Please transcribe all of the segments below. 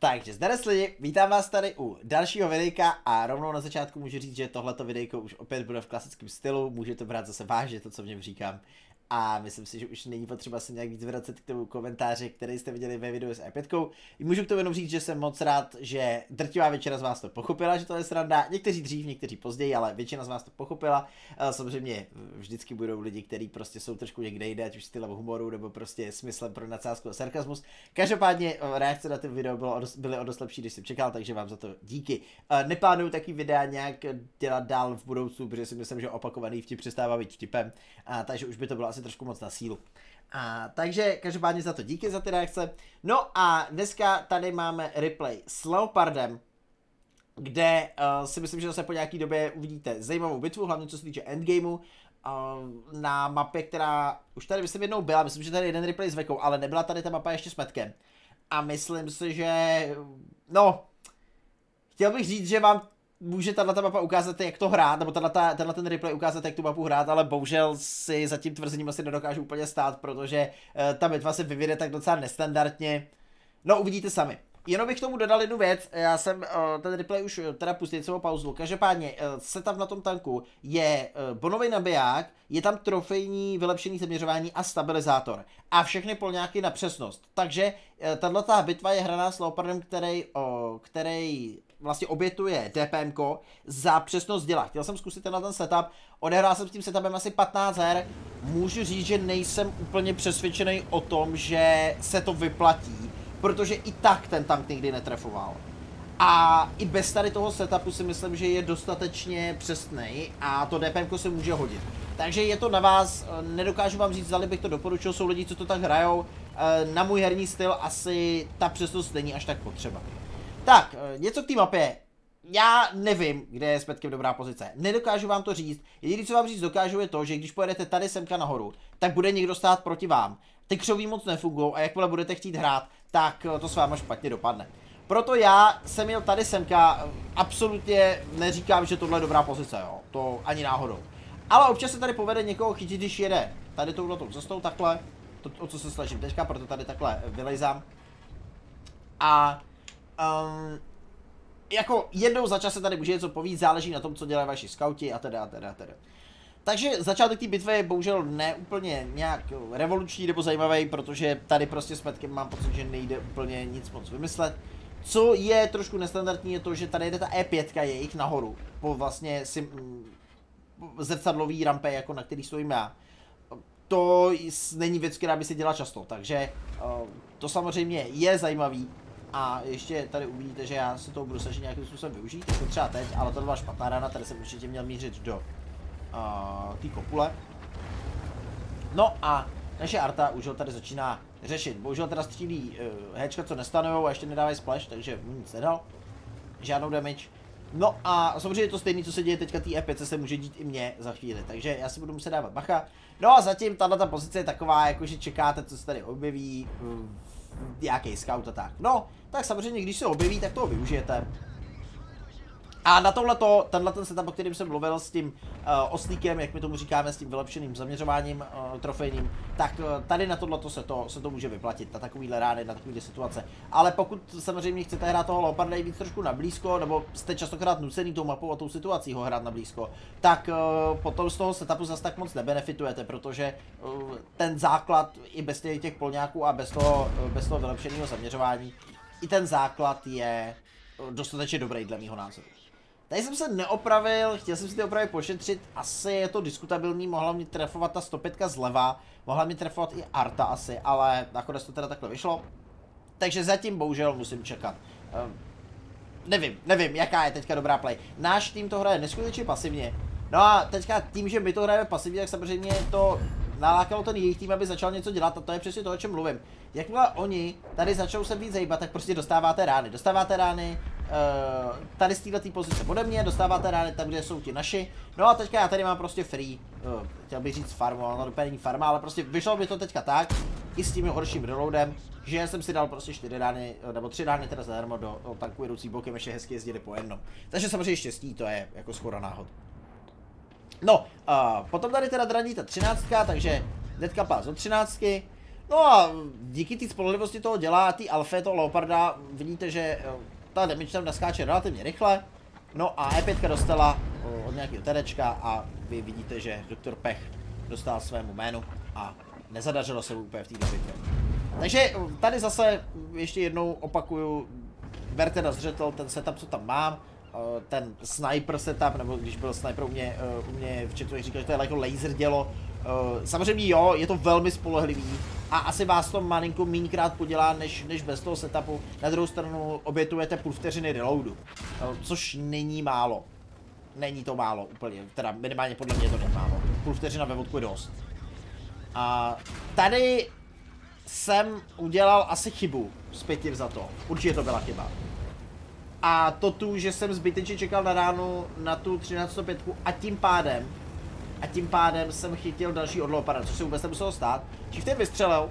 Takže zdar lidi, vítám vás tady u dalšího videjka a rovnou na začátku můžu říct, že tohleto videjko už opět bude v klasickém stylu, můžete brát zase vážně to, co v něm říkám. A myslím si, že už není potřeba se nějak víc vracet k tomu komentáři, který jste viděli ve videu s i5. Můžu k tomu jenom říct, že jsem moc rád, že drtivá většina z vás to pochopila, že to je sranda. Někteří dřív, někteří později, ale většina z vás to pochopila. Samozřejmě vždycky budou lidi, kteří prostě jsou trošku někde jde, ať už stylem humoru nebo prostě smyslem pro nadsázku a sarkazmus. Každopádně eh, reakce na ten video bylo byly o dost lepší, když jsem čekal, takže vám za to díky. Eh, neplánuju taky videa nějak dělat dál v budoucnu, protože si myslím, že opakovaný vtip přestává být vtipem, a takže už by to bylo asi trošku moc na sílu. A, takže každopádně za to díky za ty reakce. No a dneska tady máme replay s Leopardem, kde uh, si myslím, že zase po nějaký době uvidíte zajímavou bitvu, hlavně co se týče endgameu, uh, na mapě, která už tady myslím jednou byla, myslím, že tady jeden replay s Vekou, ale nebyla tady ta mapa ještě s Metkem. A myslím si, že, no, chtěl bych říct, že vám může tato mapa ukázat, jak to hrát, nebo tato, tenhle ten replay ukázat, jak tu mapu hrát, ale bohužel si za tím tvrzením asi nedokážu úplně stát, protože uh, ta bitva se vyvede tak docela nestandardně. No, uvidíte sami. Jenom bych tomu dodal jednu věc, já jsem uh, ten replay už uh, teda pustil celou pauzu. Každopádně uh, setup na tom tanku je uh, bonový nabiják, je tam trofejní vylepšený zaměřování a stabilizátor. A všechny polňáky na přesnost. Takže uh, tato bitva je hraná s Leopardem, který, uh, který vlastně obětuje DPM za přesnost děla. Chtěl jsem zkusit tenhle ten setup, odehrál jsem s tím setupem asi 15 her. Můžu říct, že nejsem úplně přesvědčený o tom, že se to vyplatí, protože i tak ten tank nikdy netrefoval. A i bez tady toho setupu si myslím, že je dostatečně přesný a to DPM se může hodit. Takže je to na vás, nedokážu vám říct, zda bych to doporučil, jsou lidi, co to tak hrajou. Na můj herní styl asi ta přesnost není až tak potřeba. Tak, eh, něco k té mapě. Já nevím, kde je s dobrá pozice. Nedokážu vám to říct. Jediné, co vám říct dokážu, je to, že když pojedete tady semka nahoru, tak bude někdo stát proti vám. Ty křoví moc nefungují a jakmile budete chtít hrát, tak eh, to s váma špatně dopadne. Proto já jsem měl tady semka, eh, absolutně neříkám, že tohle je dobrá pozice, jo. To ani náhodou. Ale občas se tady povede někoho chytit, když jede tady touhletou cestou takhle, to, o co se snažím teďka, proto tady takhle vylejzám. A um, jako jednou za čas se tady může něco povíct, záleží na tom, co dělají vaši skauti a teda a teda a teda. Takže začátek té bitvy je bohužel neúplně nějak revoluční nebo zajímavý, protože tady prostě s Metkem mám pocit, že nejde úplně nic moc vymyslet. Co je trošku nestandardní je to, že tady jde ta E5 jejich nahoru, po vlastně sim, zrcadlový rampe, jako na který stojím já. To není věc, která by se dělala často, takže to samozřejmě je zajímavý, a ještě tady uvidíte, že já se toho budu snažit nějakým způsobem využít, jako třeba teď, ale to byla špatná rána, tady jsem určitě měl mířit do uh, té kopule. No a naše Arta už ho tady začíná řešit. Bohužel teda střílí uh, hečka, co nestanujou a ještě nedávají splash, takže nic nedal. Žádnou damage. No a samozřejmě to stejné, co se děje teďka té E5, se může dít i mně za chvíli, takže já si budu muset dávat bacha. No a zatím tato pozice je taková, jako že čekáte, co se tady objeví, nějaký scout a tak. No, tak samozřejmě, když se objeví, tak toho využijete. A na tohleto, tenhle ten setup, o kterým jsem mluvil s tím uh, oslíkem, jak my tomu říkáme, s tím vylepšeným zaměřováním uh, trofejním, tak uh, tady na tohleto se to, se to může vyplatit, na takovýhle rány, na takovýhle situace. Ale pokud samozřejmě chcete hrát toho Leoparda víc trošku na blízko, nebo jste častokrát nucený tou mapou a tou situací ho hrát na blízko, tak uh, potom z toho setupu zase tak moc nebenefitujete, protože uh, ten základ i bez těch, těch polňáků a bez toho, uh, bez toho vylepšeného zaměřování, i ten základ je dostatečně dobrý dle mého názoru. Tady jsem se neopravil, chtěl jsem si ty opravy pošetřit, asi je to diskutabilní, mohla mě trefovat ta 105 zleva, mohla mě trefovat i Arta asi, ale nakonec to teda takhle vyšlo. Takže zatím bohužel musím čekat. Um, nevím, nevím, jaká je teďka dobrá play. Náš tým to hraje neskutečně pasivně. No a teďka tím, že my to hrajeme pasivně, tak samozřejmě to nalákalo ten jejich tým, aby začal něco dělat a to je přesně to, o čem mluvím. Jakmile oni tady začnou se víc zajíbat, tak prostě dostáváte rány. Dostáváte rány, tady z této pozice ode mě, dostáváte rány tam, kde jsou ti naši. No a teďka já tady mám prostě free, uh, chtěl bych říct farmu, ale to není farma, ale prostě vyšlo by to teďka tak, i s tím horším reloadem, že jsem si dal prostě čtyři rány, eh, nebo tři rány teda zadarmo do, tanku jedoucí bokem, ještě hezky jezdili po jednom. Takže samozřejmě štěstí, to je jako skoro náhod. No, uh, potom tady teda draní ta třináctka, takže hnedka pás od třináctky. No a díky té spolehlivosti toho dělá, ty alfé toho Leoparda, vidíte, že eh, ta damage tam naskáče relativně rychle. No a E5 dostala od nějakého terečka a vy vidíte, že doktor Pech dostal svému jménu a nezadařilo se mu úplně v té bitvě. Takže tady zase ještě jednou opakuju, berte na zřetel ten setup, co tam mám, ten sniper setup, nebo když byl sniper u mě, u mě v chatu, říkal, že to je jako laser dělo, samozřejmě jo, je to velmi spolehlivý a asi vás to malinko mínkrát podělá než, než bez toho setupu. Na druhou stranu obětujete půl vteřiny reloadu, uh, což není málo. Není to málo úplně, teda minimálně podle mě to není málo. Půl vteřina ve vodku je dost. A tady jsem udělal asi chybu, zpětě za to. Určitě to byla chyba. A to tu, že jsem zbytečně čekal na ránu na tu 1305 a tím pádem a tím pádem jsem chytil další odloparad, což se vůbec nemuselo stát. Chieftain vystřelil.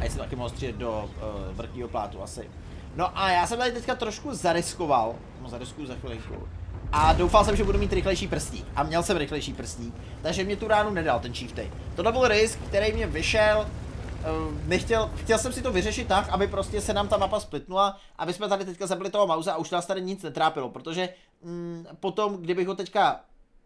A jestli taky mohl střílet do uh, vrchního plátu asi. No a já jsem tady teďka trošku zariskoval, no zariskuju za chvilinku. A doufal jsem, že budu mít rychlejší prstík. A měl jsem rychlejší prstík. Takže mě tu ránu nedal ten Chieftain. Tohle byl risk, který mě vyšel. Uh, nechtěl, chtěl jsem si to vyřešit tak, aby prostě se nám ta mapa splitnula, aby jsme tady teďka zabili toho Mauza a už nás tady nic netrápilo, protože mm, potom, kdybych ho teďka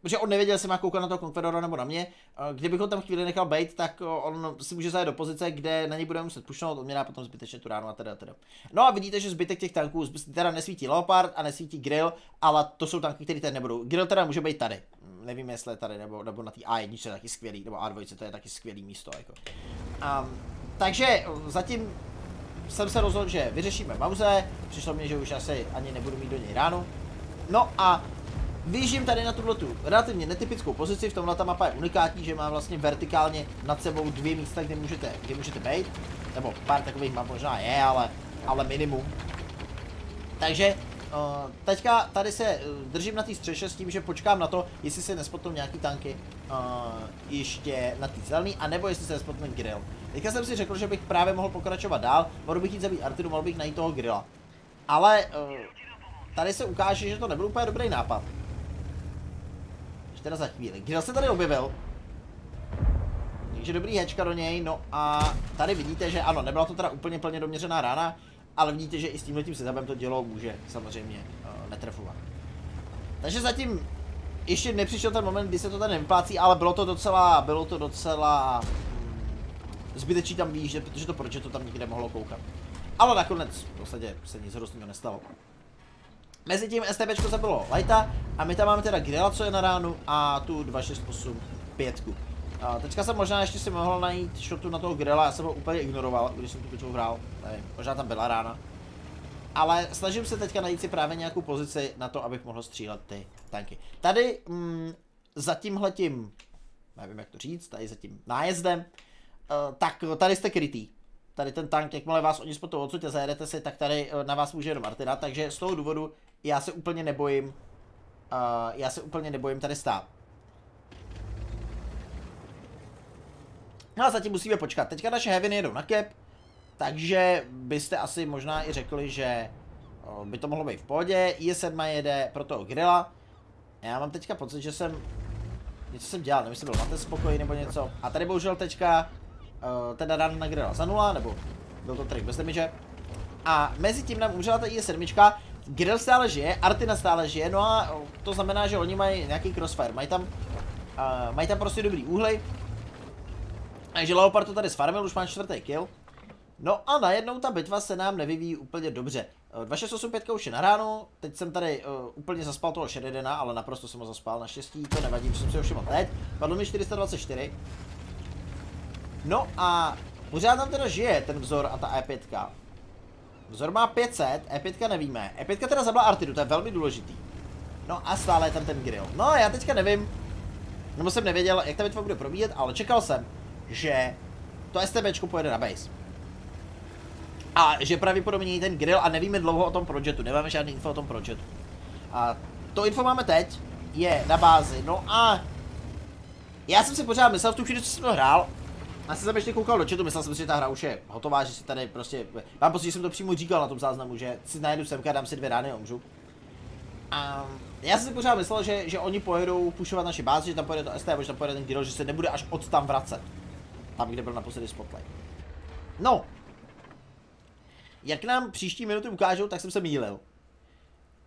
Protože on nevěděl, jestli má koukat na toho Confedora nebo na mě. Kdybych ho tam chvíli nechal být, tak on si může zajet do pozice, kde na něj budeme muset pušnout, on mě dá potom zbytečně tu ránu a teda, teda. No a vidíte, že zbytek těch tanků, teda nesvítí Leopard a nesvítí Grill, ale to jsou tanky, které tady nebudou. Grill teda může být tady. Nevím, jestli je tady, nebo, nebo na té A1 je taky skvělý, nebo A2 to je taky skvělý místo. Jako. Um, takže zatím jsem se rozhodl, že vyřešíme Mauze, přišlo mi, že už asi ani nebudu mít do něj ránu. No a Vyjíždím tady na tuhle tu relativně netypickou pozici, v tomhle ta mapa je unikátní, že má vlastně vertikálně nad sebou dvě místa, kde můžete, kde můžete být. Nebo pár takových map možná je, ale, ale minimum. Takže uh, teďka tady se uh, držím na té střeše s tím, že počkám na to, jestli se nespotnou nějaký tanky uh, ještě na té zelený, anebo jestli se nespotne grill. Teďka jsem si řekl, že bych právě mohl pokračovat dál, mohl bych jít zabít Artidu, mohl bych najít toho grilla. Ale uh, tady se ukáže, že to nebyl úplně dobrý nápad teda za chvíli. Grill se tady objevil. Takže dobrý hečka do něj, no a tady vidíte, že ano, nebyla to teda úplně plně doměřená rána, ale vidíte, že i s tímhletím setupem to dělo může samozřejmě uh, netrefovat. Takže zatím ještě nepřišel ten moment, kdy se to tady nevyplácí, ale bylo to docela, bylo to docela mm, zbytečný tam výjíždět, protože to proč to tam nikde mohlo koukat. Ale nakonec v podstatě se nic hrozného nestalo. Mezi tím STBčko zabilo Lighta a my tam máme teda Grilla, co je na ránu a tu 268 pětku. A teďka jsem možná ještě si mohl najít shotu na toho Grilla, já jsem ho úplně ignoroval, když jsem tu bitvu hrál, nevím, možná tam byla rána. Ale snažím se teďka najít si právě nějakou pozici na to, abych mohl střílet ty tanky. Tady mm, za tímhletím, nevím jak to říct, tady za tím nájezdem, uh, tak tady jste krytý tady ten tank, jakmile vás oni spotou odsud a zajedete si, tak tady na vás může jenom Martina, takže z toho důvodu já se úplně nebojím, uh, já se úplně nebojím tady stát. No a zatím musíme počkat. Teďka naše heavy jedou na cap, takže byste asi možná i řekli, že by to mohlo být v pohodě. IS-7 jede pro toho grilla. Já mám teďka pocit, že jsem něco jsem dělal, nevím, jestli byl na ten spokoj nebo něco. A tady bohužel teďka uh, teda run na grilla za nula, nebo byl to trik bez damage. A mezi tím nám umřela ta IS-7, Grill stále žije, Artina stále žije, no a to znamená, že oni mají nějaký crossfire, mají tam, uh, mají tam prostě dobrý úhly. Takže Leopard to tady sfarmil, už má čtvrtý kill. No a najednou ta bitva se nám nevyvíjí úplně dobře. 2685 už je na ránu, teď jsem tady uh, úplně zaspal toho Sheridana, ale naprosto jsem ho zaspal, naštěstí to nevadí, jsem si ho všiml teď. Padlo mi 424. No a pořád tam teda žije ten vzor a ta E5. Vzor má 500, E5 nevíme. E5 teda zabila Artidu, to je velmi důležitý. No a stále je tam ten grill. No já teďka nevím, nebo jsem nevěděl, jak ta bitva bude probíhat, ale čekal jsem, že to STBčko pojede na base. A že pravděpodobně ten grill a nevíme dlouho o tom projektu, nemáme žádný info o tom projektu. A to info máme teď, je na bázi, no a já jsem si pořád myslel v tu chvíli, co jsem to hrál, já jsem ještě koukal do chatu, myslel jsem si, že ta hra už je hotová, že si tady prostě, mám pocit, že jsem to přímo říkal na tom záznamu, že si najedu semka, dám si dvě rány a umřu. A já jsem si pořád myslel, že, že oni pojedou pušovat naši bázi, že tam pojede to ST, že tam pojede ten Giro, že se nebude až od tam vracet. tam, kde byl naposledy spotlight. No, jak nám příští minuty ukážou, tak jsem se mýlil.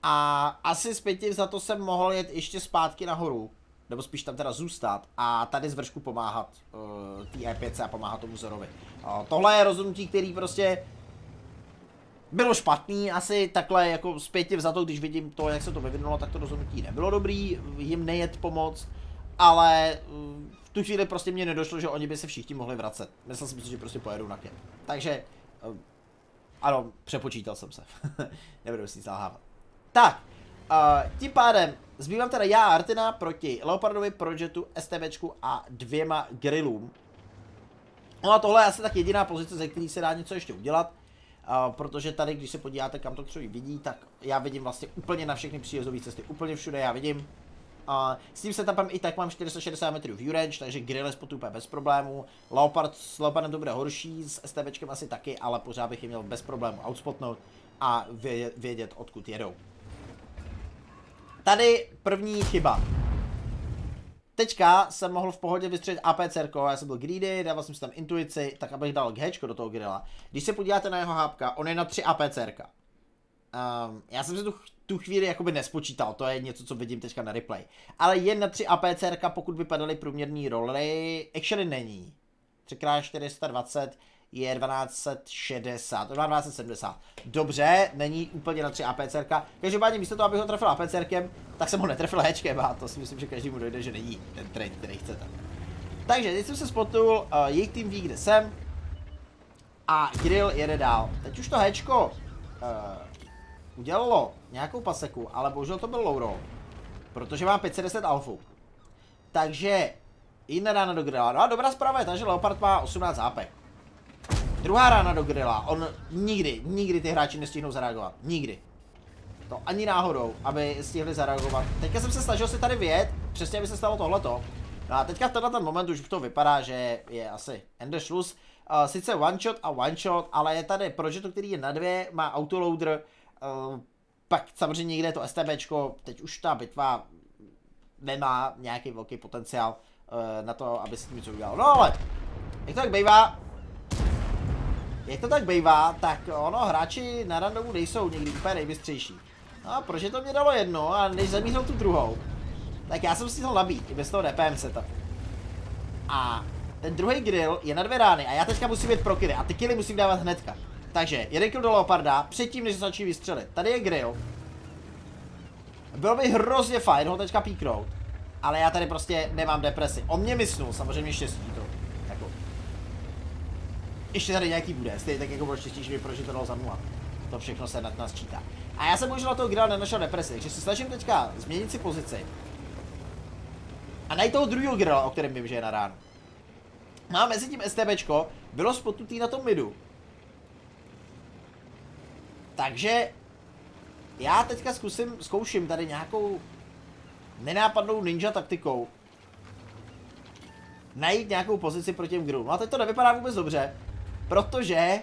A asi zpětě za to jsem mohl jet ještě zpátky nahoru, nebo spíš tam teda zůstat a tady z vršku pomáhat uh, té E5 a pomáhat tomu Zorovi. Uh, tohle je rozhodnutí, který prostě bylo špatný, asi takhle jako zpětě za to, když vidím to, jak se to vyvinulo, tak to rozhodnutí nebylo dobrý, jim nejet pomoc, ale uh, v tu chvíli prostě mě nedošlo, že oni by se všichni mohli vracet. Myslel jsem si, že prostě pojedu na kem. Takže, uh, ano, přepočítal jsem se. Nebudu si nic nalhávat. Tak, uh, tím pádem zbývám teda já Artina proti Leopardovi, Projetu, STBčku a dvěma grillům. No a tohle je asi tak jediná pozice, ze který se dá něco ještě udělat. Uh, protože tady, když se podíváte, kam to člověk vidí, tak já vidím vlastně úplně na všechny příjezdové cesty, úplně všude já vidím. Uh, s tím setupem i tak mám 460 metrů view range, takže grill spotu bez problémů. Leopard s Leopardem to bude horší, s STBčkem asi taky, ale pořád bych je měl bez problémů outspotnout a vědět, vědět odkud jedou. Tady první chyba. Teďka jsem mohl v pohodě vystřelit APC, já jsem byl greedy, dával jsem si tam intuici, tak abych dal Gečko do toho grilla. Když se podíváte na jeho hápka, on je na 3 APC. Um, já jsem si tu, tu chvíli jakoby nespočítal, to je něco, co vidím teďka na replay. Ale je na 3 APC, pokud by padaly průměrný roly, actually není. 3x420 je 1260, 1270. Dobře, není úplně na 3 APCR. Každopádně místo toho, abych ho trefil APCRkem, tak jsem ho netrefil Hčkem a to si myslím, že každému dojde, že není ten trade, který chcete. Takže teď jsem se spotul, uh, jejich tým ví, kde jsem. A Grill jede dál. Teď už to Hčko uh, udělalo nějakou paseku, ale bohužel to byl low roll. Protože mám 510 alfu. Takže jiná rána do grilla. No a dobrá zpráva je ta, že Leopard má 18 HP. Druhá rána do grilla. On nikdy, nikdy ty hráči nestihnou zareagovat. Nikdy. To ani náhodou, aby stihli zareagovat. Teďka jsem se snažil si tady vyjet, přesně aby se stalo tohleto. No a teďka v tenhle ten moment už to vypadá, že je asi Ende Schluss. Uh, sice one shot a one shot, ale je tady Projeto, který je na dvě, má autoloader. Uh, pak samozřejmě někde to STBčko, teď už ta bitva nemá nějaký velký potenciál uh, na to, aby se tím něco udělal. No ale, jak to tak bývá, jak to tak bývá, tak ono, hráči na randomu nejsou někdy úplně nejbystřejší. No a proč to mě dalo jedno a než zamířil tu druhou, tak já jsem si to nabít, i bez toho DPM setup. A ten druhý grill je na dvě rány a já teďka musím jít pro killy a ty killy musím dávat hnedka. Takže jeden kill do Leoparda, předtím než se začne vystřelit. Tady je grill. Bylo by hrozně fajn ho teďka píknout. Ale já tady prostě nemám depresi. O mě mysnul, samozřejmě štěstí ještě tady nějaký bude, stejně tak jako bylo štěstí, že by to dalo za nula. To všechno se nad nás čítá. A já jsem možná toho grila nenašel depresi, takže se snažím teďka změnit si pozici. A najít toho druhého grila, o kterém vím, že je na ránu. A mezi tím STBčko bylo spotnutý na tom midu. Takže já teďka zkusím, zkouším tady nějakou nenápadnou ninja taktikou. Najít nějakou pozici proti těm grillům. No a teď to nevypadá vůbec dobře, Protože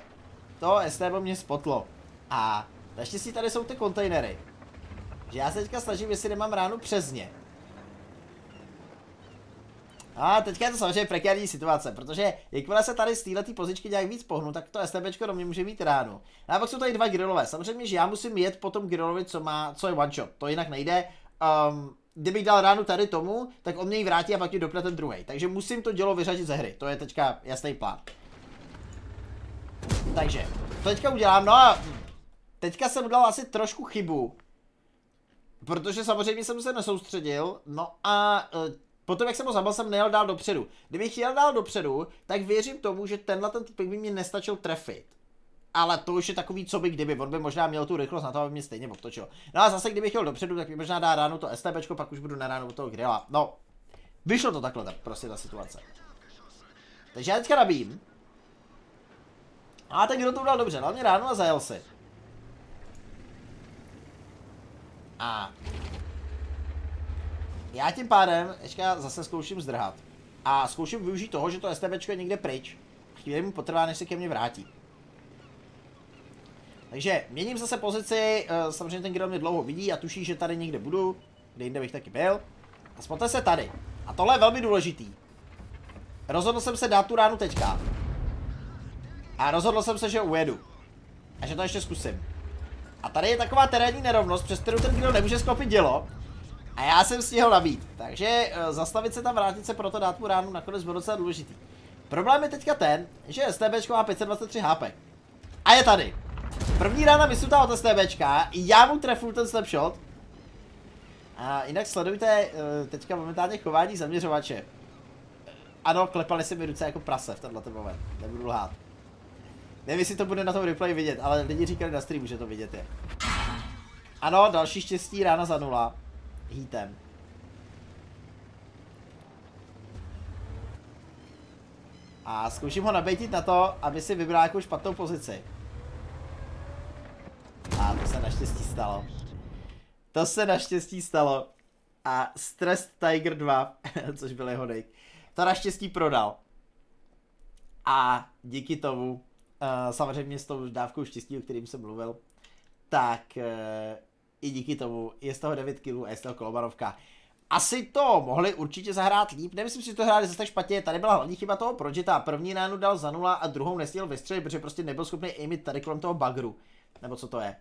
to STB mě spotlo. A naštěstí tady jsou ty kontejnery. Že já se teďka snažím, jestli nemám ránu přes ně. A teďka je to samozřejmě prekární situace, protože jakmile se tady z této pozičky nějak víc pohnu, tak to STBčko do mě může mít ránu. A pak jsou tady dva grillové. Samozřejmě, že já musím jet po tom grillovi, co, má, co je one shot. To jinak nejde. Um, kdybych dal ránu tady tomu, tak on mě ji vrátí a pak ji dopne ten druhý. Takže musím to dělo vyřadit ze hry. To je teďka jasný plán. Takže, to teďka udělám, no a teďka jsem udělal asi trošku chybu. Protože samozřejmě jsem se nesoustředil, no a e, potom jak jsem ho zabil, jsem nejel dál dopředu. Kdybych jel dál dopředu, tak věřím tomu, že tenhle ten typek by mě nestačil trefit. Ale to už je takový, co by kdyby, on by možná měl tu rychlost na to, aby mě stejně obtočil. No a zase, kdybych jel dopředu, tak mi možná dá ráno to STBčko, pak už budu na ránu toho grilla. No, vyšlo to takhle, tak prostě ta situace. Takže já teďka nabím. A ten kdo to udělal dobře, hlavně ráno a zajel si. A já tím pádem ještě zase zkouším zdrhat. A zkouším využít toho, že to STBčko je někde pryč. Chvíli mu potrvá, než se ke mně vrátí. Takže měním zase pozici, eh, samozřejmě ten kdo mě dlouho vidí a tuší, že tady někde budu, kde jinde bych taky byl. A spote se tady. A tohle je velmi důležitý. rozhodl jsem se dát tu ránu teďka. A rozhodl jsem se, že ujedu. A že to ještě zkusím. A tady je taková terénní nerovnost, přes kterou ten kdo nemůže sklopit dělo. A já jsem stihl nabít. Takže uh, zastavit se tam, vrátit se, proto dát mu ránu nakonec bylo docela důležitý. Problém je teďka ten, že STB má 523 HP. A je tady. První rána vysutá od STB, já mu trefu ten slapshot. A jinak sledujte uh, teďka momentálně chování zaměřovače. Ano, klepali se mi ruce jako prase v tenhle moment, nebudu lhát. Nevím, jestli to bude na tom replay vidět, ale lidi říkali na streamu, že to vidět je. Ano, další štěstí, rána za nula. Heatem. A zkouším ho nabejtit na to, aby si vybral nějakou špatnou pozici. A to se naštěstí stalo. To se naštěstí stalo. A Stress Tiger 2, což byl jeho nick, to naštěstí prodal. A díky tomu, samozřejmě s tou dávkou štěstí, o kterým jsem mluvil, tak uh, i díky tomu je z toho 9 kg a je z toho kolobarovka. Asi to mohli určitě zahrát líp, nemyslím si, že to hráli zase tak špatně, tady byla hlavní chyba toho Projeta, první ránu dal za nula a druhou nestihl vystřelit, protože prostě nebyl schopný aimit tady kolem toho bagru, nebo co to je.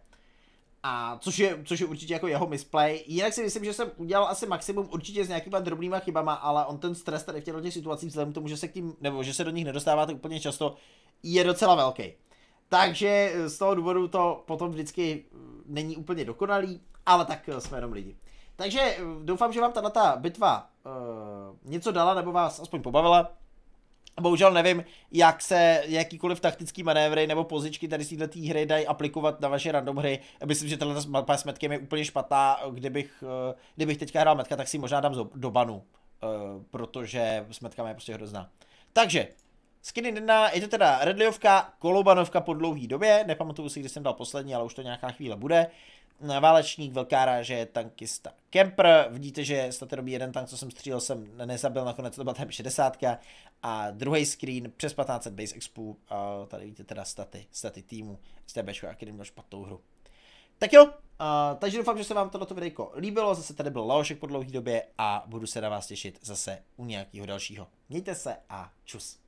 A což je, což je určitě jako jeho misplay. Jinak si myslím, že jsem udělal asi maximum určitě s nějakýma drobnýma chybama, ale on ten stres tady v těchto těch situacích vzhledem k tomu, že se k tím, nebo že se do nich nedostáváte úplně často, je docela velký. Takže z toho důvodu to potom vždycky není úplně dokonalý, ale tak jsme jenom lidi. Takže doufám, že vám tato bitva uh, něco dala, nebo vás aspoň pobavila. Bohužel nevím, jak se jakýkoliv taktický manévry nebo pozičky tady z této hry dají aplikovat na vaše random hry. Myslím, že tahle mapa s metkem je úplně špatná. Kdybych, eh, kdybych teďka hrál metka, tak si možná dám do banu, eh, protože s metkami je prostě hrozná. Takže, Skin 1, je to teda redliovka, kolobanovka po dlouhé době, nepamatuju si, kdy jsem dal poslední, ale už to nějaká chvíle bude válečník, velká ráže, tankista, Kemper. Vidíte, že této doby jeden tank, co jsem střílel, jsem nezabil, nakonec to byla tam 60 a druhý screen přes 1500 base expu, a tady vidíte teda staty, staty týmu, STB, který měl špatnou hru. Tak jo, uh, takže doufám, že se vám toto videjko líbilo, zase tady byl Laošek po dlouhé době a budu se na vás těšit zase u nějakého dalšího. Mějte se a čus.